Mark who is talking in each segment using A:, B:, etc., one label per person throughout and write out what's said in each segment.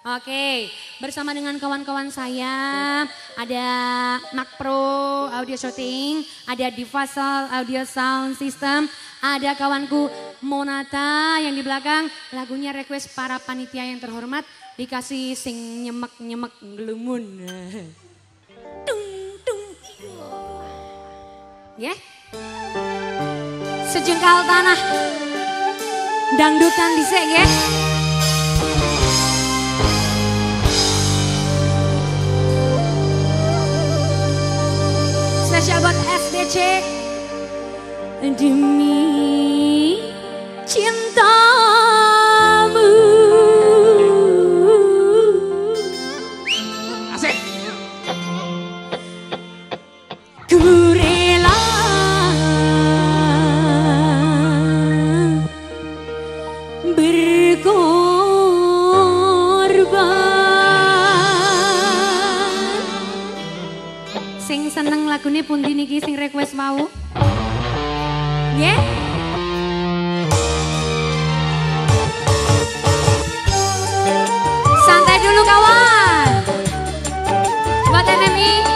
A: Oke, bersama dengan kawan-kawan saya ada Mac Pro Audio Shooting, ada Divasal Audio Sound System, ada kawanku Monata yang di belakang lagunya request para panitia yang terhormat dikasih sing nyemek-nyemek gelumun. Tung tung. Ya. Sejengkal tanah. Dangdutan disek ya. Spesial buat SDC Demi cintamu lagune pundi niki sing request mau? Nggih? Santai dulu kawan. Buat MMI,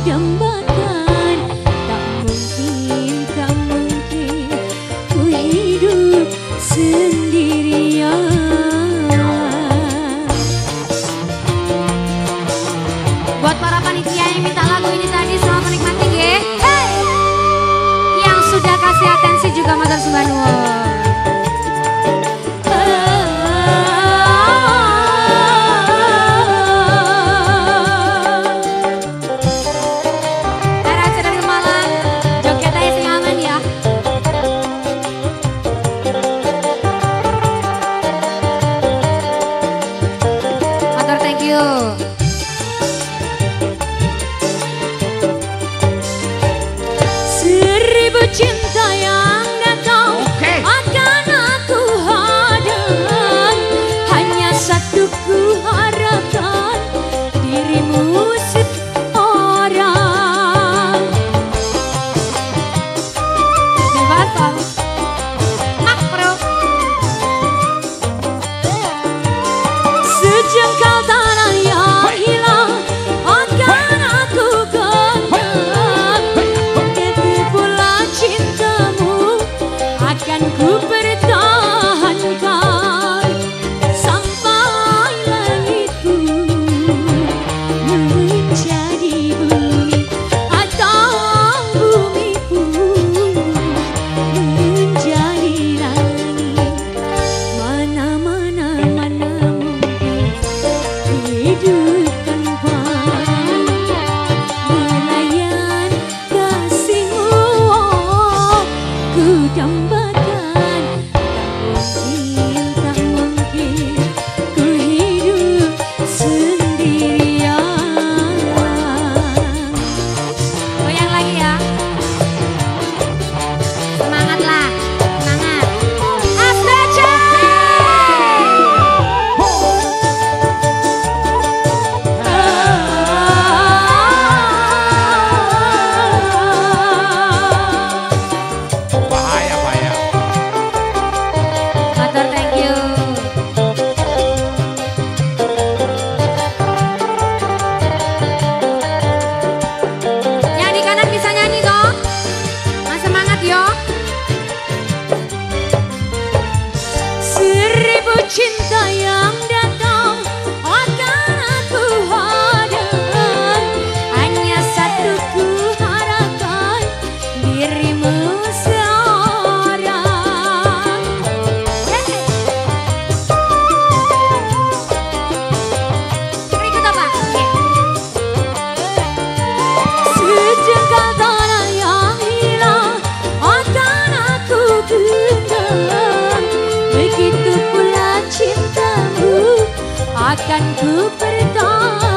A: Ku очень cinta yang datang akan aku hadapkan hanya satu ku harapkan dirimu akan ku bertahan